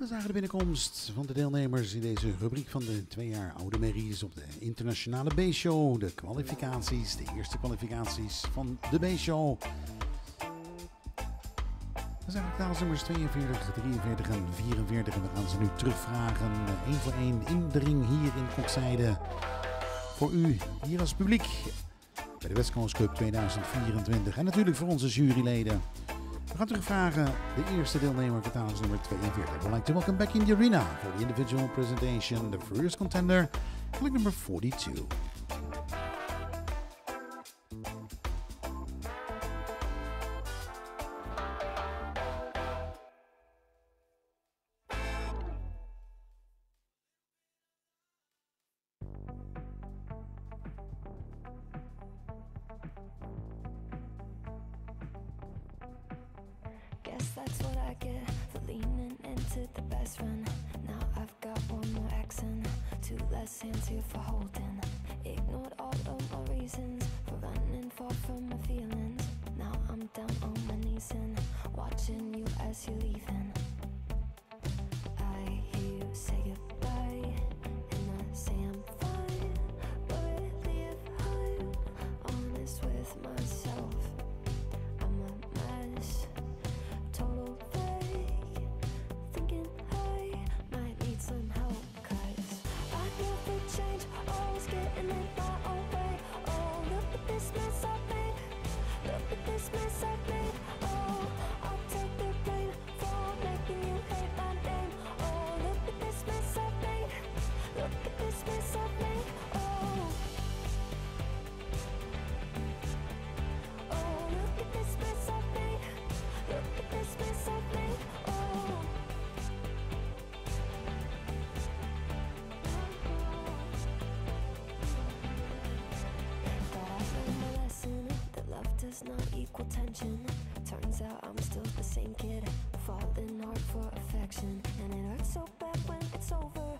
We zagen de binnenkomst van de deelnemers in deze rubriek van de twee jaar oude merries op de internationale B-show. De kwalificaties, de eerste kwalificaties van de B-show. Zijn nummers 42, 43 en 44 en we gaan ze nu terugvragen, één voor één in de ring hier in Kokzijde. Voor u, hier als publiek, bij de West Cup 2024 en natuurlijk voor onze juryleden. We gaan terugvragen de eerste deelnemer, catalogus nummer 42. We'd like to welcome back in the arena for the individual presentation, the first contender, like number 42. that's what I get for leaning into the best friend. Now I've got one more accent, two less hands here for holding. Ignored all of my reasons for running far from my feelings. Now I'm down on my knees and watching you as you're leaving. Christmas I is not equal tension. Turns out I'm still the same kid, falling hard for affection. And it hurts so bad when it's over.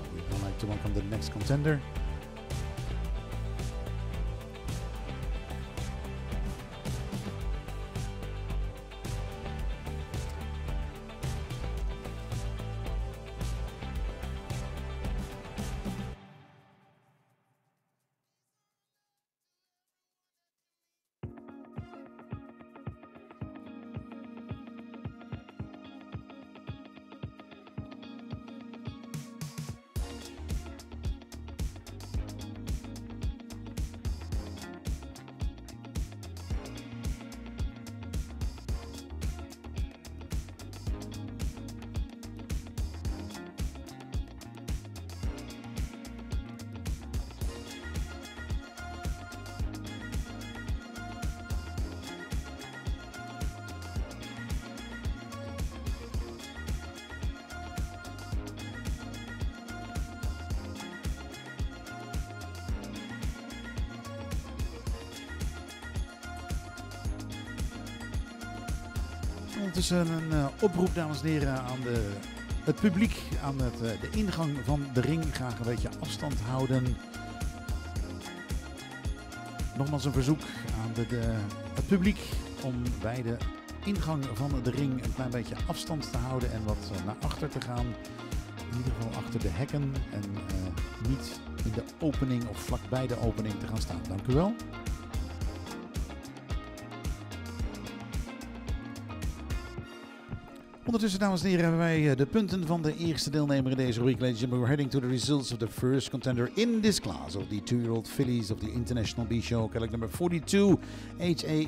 To welcome the next contender. Ondertussen een uh, oproep, dames en heren, aan de, het publiek. Aan het, uh, de ingang van de ring. Graag een beetje afstand houden. Nogmaals een verzoek aan de, de, het publiek om bij de ingang van de ring een klein beetje afstand te houden en wat uh, naar achter te gaan. In ieder geval achter de hekken en niet in de opening of vlakbij de opening te gaan staan. Dank u wel. Ondertussen, dames en heren, hebben wij eh, de punten van de eerste deelnemer in deze rubriek. Ladies and we're heading to the results of the first contender in this class of the two-year-old fillies of the International B-Show. Calendar number 42, H.A.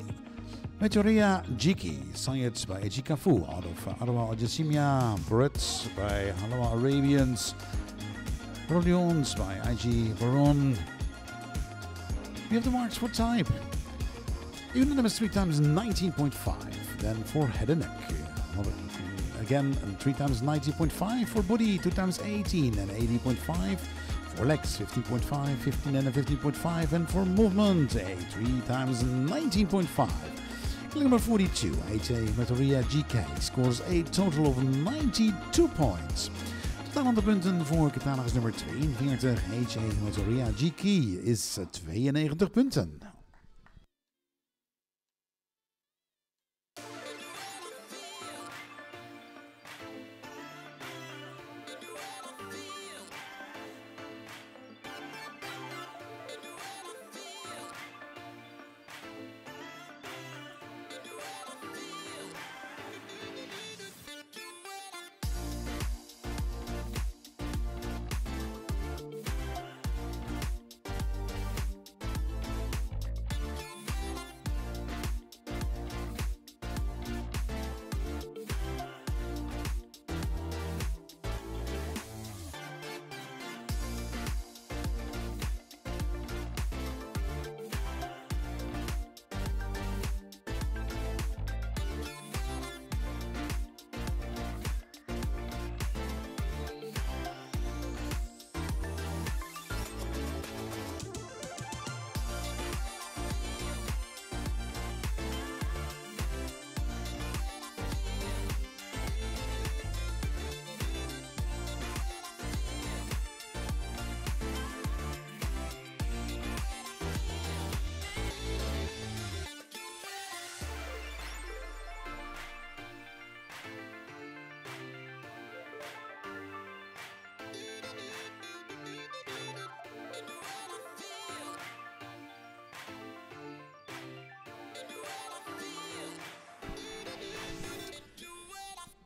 Meteoria Jiki, science by Eiji Kafu, out of Arawa Jasimia, Brits by Halawa Arabians, Rodions by IG Baron. We have the marks for type. Unanimous three times 19.5, then for head and neck. Again, three times 90.5 for body, two times 18 and 80.5 for legs, 15.5, 15 and 15.5, and for movement, a three times 19.5. Number 42, HA Matoria GK scores a total of 92 points. Totaal aan de punten voor catalogus nummer 42, HA Matoria GK, is 92 punten.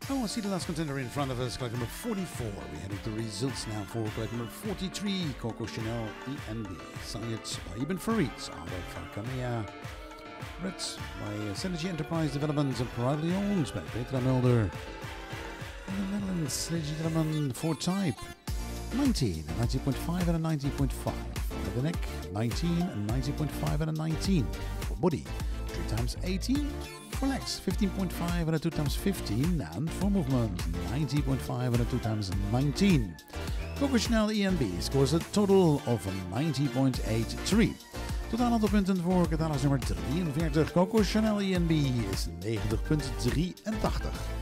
Oh, I see the last contender in front of us, collect number 44. We into the results now for collect number 43, Coco Chanel ENB. Science by Ibn Farid, of Kamea. Reds by Synergy Enterprise Developments and privately owned by Petra Mulder. In the Netherlands, and gentlemen, for type 19, a 90.5 and a 90.5. For the neck, 19 and 90.5 and a 19. For body, 3 times 18 for legs, 15.5 and a 2 times 15. And for movement, 90.5 and a 2 times 19. Coco Chanel ENB scores a total of 90.83. Totaal aantal punten voor catalogus nummer 43. Coco Chanel ENB is 90.83.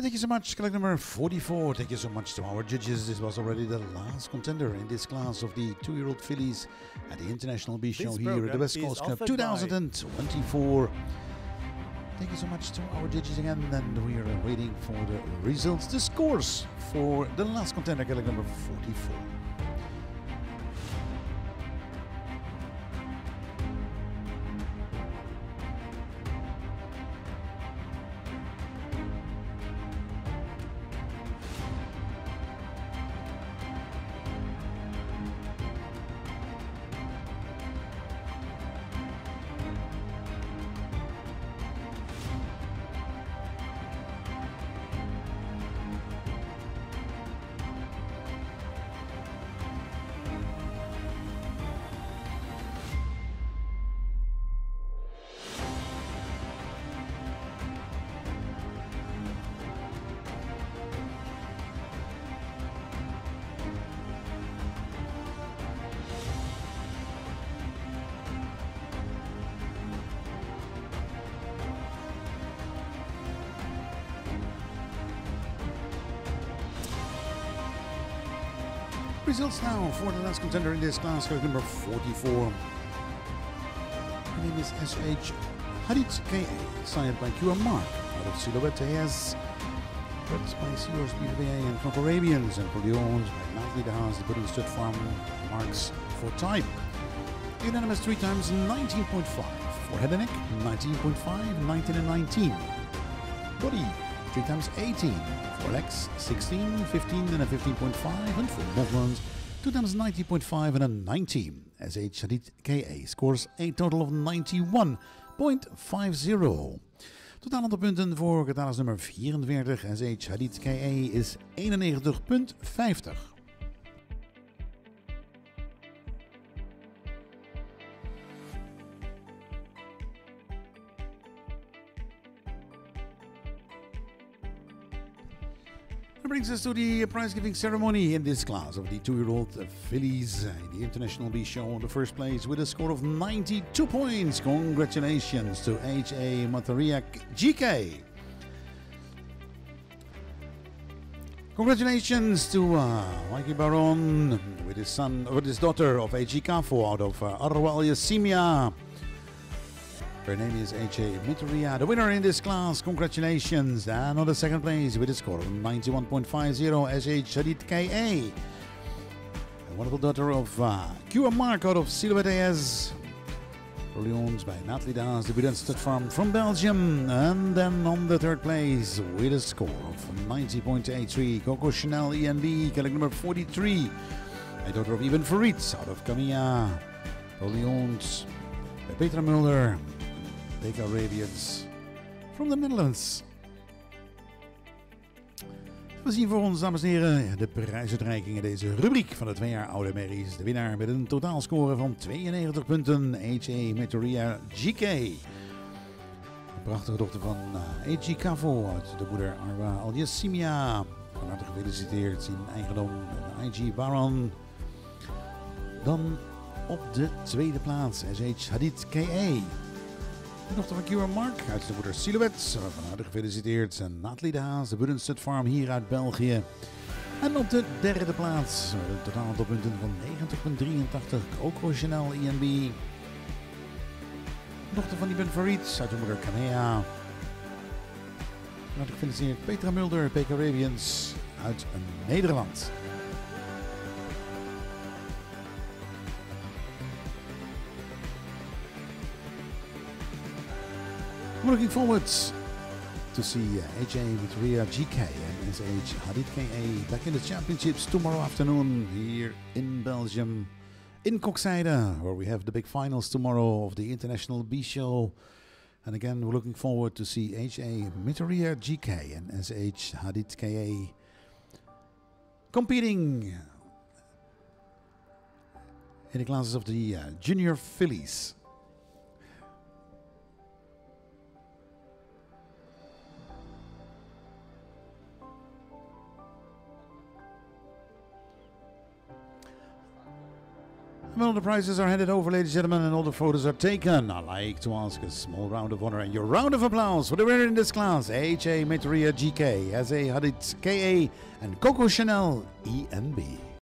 Thank you so much, collect number 44. Thank you so much to our judges. This was already the last contender in this class of the two year old fillies at the International B Show here at the West Coast Cup 2024. Thank you so much to our judges again, and we are waiting for the results, the scores for the last contender, collect number 44. Results now for the last contender in this class, card number 44. Her name is SH KA, signed by QR Marc, out of Silhouette AS. Purchased by Sears BVA and Conco Arabians and owned by Natalie de Haas, the Pudding Stud Farm, Marks for Type. Unanimous three times 19.5. For head and neck, 19.5, 19 and 19. Body, three times 18. For legs, 16, 15 and a 15.5. And for movements, two times 90.5 and a 90. SH Hadid KA scores a total of 91.50. Totaal aantal punten voor catalogus nummer 44 SH Hadid KE is 91.50. brings us to the prize giving ceremony in this class of the two year old fillies the International B Show in the first place with a score of 92 points. Congratulations to H.A. Matariak GK. Congratulations to uh, Mikey Baron with his son, with his daughter of H.G. Kafo out of uh, Yasimia. Her name is H.A. Mitaria, the winner in this class. Congratulations. And on the second place with a score of 91.50, S.H. Hadid K.A. A wonderful daughter of uh, Q. Mark out of Silhouette AS. Owned by Natalie Daas, the Stud Farm from Belgium. And then on the third place with a score of 90.83, Coco Chanel ENB, colleague number 43. A daughter of Ibn Farid out of Camilla. Owned by Petra Mulder. Big Arabians from the Netherlands. We zien voor ons, dames en heren, de prijsuitreiking in deze rubriek van de twee jaar oude merries. De winnaar met een totaalscore van 92 punten, H.A. Meteoria GK. Een prachtige dochter van H.G. Cavo uit de moeder Arwa Al-Yassimia. Van harte gefeliciteerd in eigendom I.G. Baron. Dan op de tweede plaats, S.H. Hadid K.A. De dochter van Kieran Mark uit de moeder Silhouette. Van harte gefeliciteerd. En Nathalie de Haas, de Budenstud Farm hier uit België. En op de derde plaats, een totaal aantal punten van 90,83, Coco Chanel INB. Dochter van Ibn Farid uit de moeder Kanea. Harte gefeliciteerd Petra Mulder, PK Arabians uit Nederland. We're looking forward to see uh, AJ Victoria GK and SH Hadid KA back in the championships tomorrow afternoon here in Belgium, in Koksijde, where we have the big finals tomorrow of the International B Show. And again, we're looking forward to see HA Mitoria GK and SH Hadid KA competing in the classes of the uh, junior fillies. Well, the prizes are handed over, ladies and gentlemen, and all the photos are taken. I'd like to ask a small round of honor and your round of applause for the winner in this class, H.A. Meteoria GK, S.A. Hadid KA, and Coco Chanel ENB.